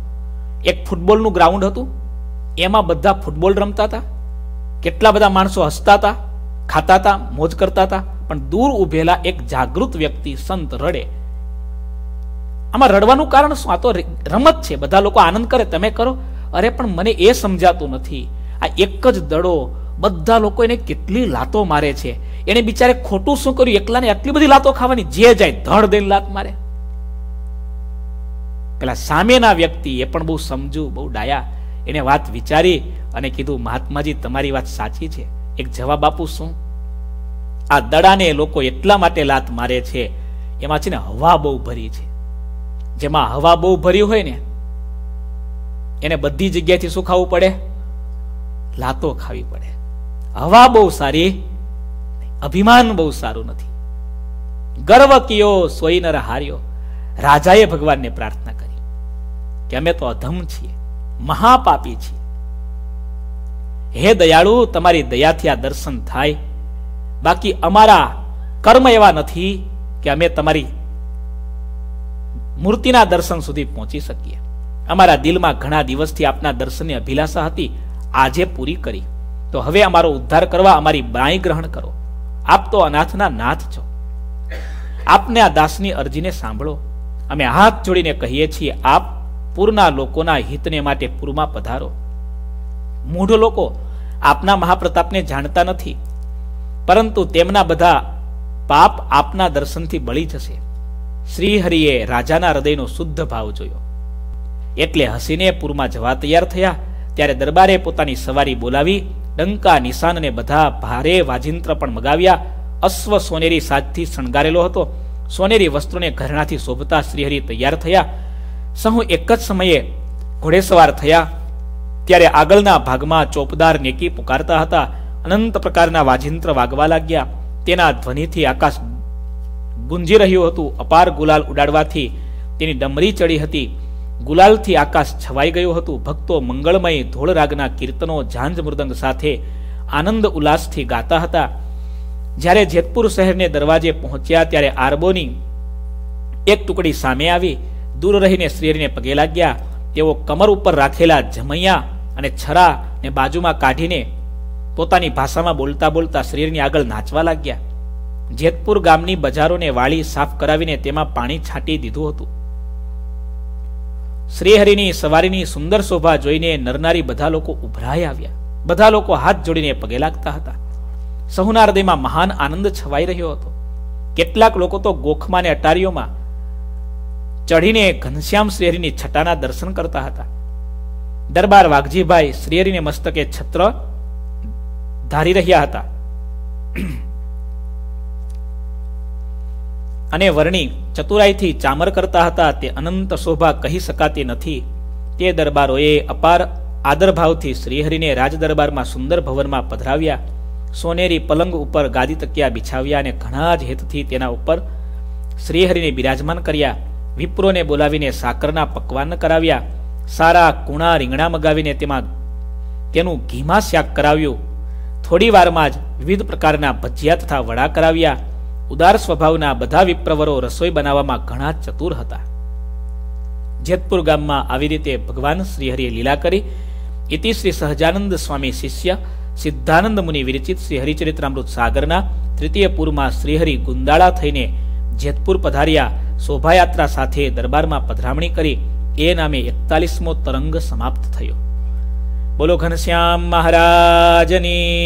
એક ફૂટબોલનું ગ્રાઉન્ડ હતું. એમાં બધા ફૂટબોલ રમતા હતા કેટલા બધા માણસો હસતા હતા ખાતા હતા મોજ કરતા હતા પણ દૂર ઉભેલા એક જાગૃત વ્યક્તિ સંત રડે. આમાં રડવાનું કારણ શું? આ તો રમત છે. બધા લોકો આનંદ કરે. તમે કરો. અરે, પણ મને એ સમજાતું નથી. આ એક જ દડો બધા લોકો એને કેટલી લાતો મારે છે. એને બિચારે ખોટું શું કર્યું? એકલાને આટલી બધી લાતો ખાવાની? જે જાય, ધડ દઈને લાત મારે. પેલા સામેના વ્યક્તિ એ પણ બહુ સમજુ, બહુ ડાયા. એને વાત વિચારી અને કીધું, મહાત્માજી, તમારી વાત સાચી છે. એક જવાબ આપું શું આ દડાને લોકો એટલા માટે લાત મારે છે. એમાં છે ને હવા બહુ ભરી છે. જેમાં હવા બહુ ભરી હોય ને, એને બધી જગ્યાથી શું ખાવું પડે? લાતો ખાવી પડે. હવા બહુ સારી, અભિમાન બહુ સારું નથી. ગર્વ કિયો સોઈ નર હાર્યો. રાજાએ ભગવાનને પ્રાર્થના કરી કે અમે તો અધમ છીએ. મહાપાપી છીએ હે દયાળુ, તમારી દયાથી આ દર્શન થાય. બાકી અમારા કર્મ એવા નથી કે અમે તમારી મૂર્તિના દર્શન સુધી પહોંચી શકીએ. અમારા દિલમાં ઘણા દિવસથી આપના દર્શનની અભિલાષા હતી, આજે પૂરી કરી. તો હવે અમારો ઉદ્ધાર કરવા અમારી બાઈ ગ્રહણ કરો. આપ તો અનાથના નાથ છો. આપને આ દાસની અરજીને સાંભળો. અમે હાથ જોડીને કહીએ છીએ, આપ પૂરના લોકોના હિતને માટે પૂરમાં પધારો. મૂઢ લોકો આપના મહાપ્રતાપને જાણતા નથી, પરંતુ તેમના બધા પાપ આપના દર્શનથી બળી જશે. શ્રીહરિએ રાજાના હૃદયનો શુદ્ધ ભાવ જોયો. એટલે હસીને પૂરમાં જવા તૈયાર થયા, ત્યારે દરબારે પોતાની સવારી બોલાવી, ડંકા, નિશાનને બધા ભારે વાજિંત્ર પણ મગાવ્યા. અશ્વ સોનેરી સાજથી શણગારેલો હતો. સોનેરી વસ્ત્રોને ઘરણાથી શોભતા શ્રીહરિ તૈયાર થયા. સહુ એક જ સમયે ઘોડેસવાર થયા. ત્યારે આગળના ભાગમાં ચોપદાર નેકી પુકારતા હતા. અનંત પ્રકારના વાજિંત્ર વાગવા લાગ્યા. તેના ધ્વનિથી આકાશ ગુંજી રહ્યું હતું. અપાર ગુલાલ ઉડાડવાથી તેની ડમરી ચડી હતી. ગુલાલથી આકાશ છવાઈ ગયું હતું. ભક્તો મંગળમય ધોળ રાગના કીર્તનો, ઝાંઝ મૃદંગ સાથે આનંદ ઉલ્લાસથી ગાતા હતા. જ્યારે જેતપુર શહેરને દરવાજે પહોંચ્યા ત્યારે આરબોની એક ટુકડી સામે આવી. દૂર રહીને શ્રીહરિને પગે લાગ્યા. તેઓ કમર ઉપર રાખેલા જમૈયા અને છરા ને બાજુમાં કાઢીને પોતાની ભાષામાં બોલતા બોલતા શ્રીહરિની આગળ નાચવા લાગ્યા. જેતપુર ગામની બજારોને વાળી સાફ કરાવીને તેમાં પાણી છાંટી દીધું હતું. શ્રીહરિની સવારીની સુંદર શોભા જોઈને નરનારી બધા લોકો ઉભરાઈ આવ્યા. બધા લોકો હાથ જોડીને પગે લાગતા હતા. સહુના હૃદયમાં મહાન આનંદ છવાઈ રહ્યો હતો. કેટલાક લોકો તો ગોખમાં અને અટારીઓમાં ચઢીને ઘનશ્યામ શ્રીહરિની છટાના દર્શન કરતા હતા. દરબાર વાઘજીભાઈ શ્રીહરિને મસ્તકે છત્ર ધારી રહ્યા હતા. અને વર્ણી ચતુરાઈથી ચામર કરતા હતા તે અનંત શોભા કહી શકાતી નથી. તે દરબારોએ અપાર આદરભાવથી શ્રીહરિને રાજદરબારમાં સુંદર ભવનમાં પધરાવ્યા, સોનેરી પલંગ ઉપર ગાદી તકિયા બિછાવ્યા અને ઘણા જ હેતથી તેના ઉપર શ્રીહરિને બિરાજમાન કર્યા. વિપ્રોને બોલાવીને સાકરના પકવાન કરાવ્યા. સારા કુણા રીંગણા મગાવીને તેમાં તેનું ઘીમાં શાક કરાવ્યું. થોડી વારમાં જ વિવિધ પ્રકારના ભજીયા તથા વડા કરાવ્યા. ઉદાર સ્વભાવના બધા વિપ્રવરો રસોઈ બનાવવામાં ઘણા ચતુર હતા. જેતપુર ગામમાં આવી રીતે ભગવાન શ્રીહરિએ લીલા કરી. ઇતિ શ્રી સહજાનંદ સ્વામી શિષ્ય સિદ્ધાનંદ મુનિ વિરચિત શ્રી હરિચરિત્રામૃત સાગરના તૃતીય પૂરમાં શ્રીહરિ ગુંદાળા થઈને જેતપુર પધાર્યા, શોભાયાત્રા સાથે દરબારમાં પધરામણી કરી, એ નામે એકતાલીસમો તરંગ સમાપ્ત થયો. બોલો ઘનશ્યામ મહારાજની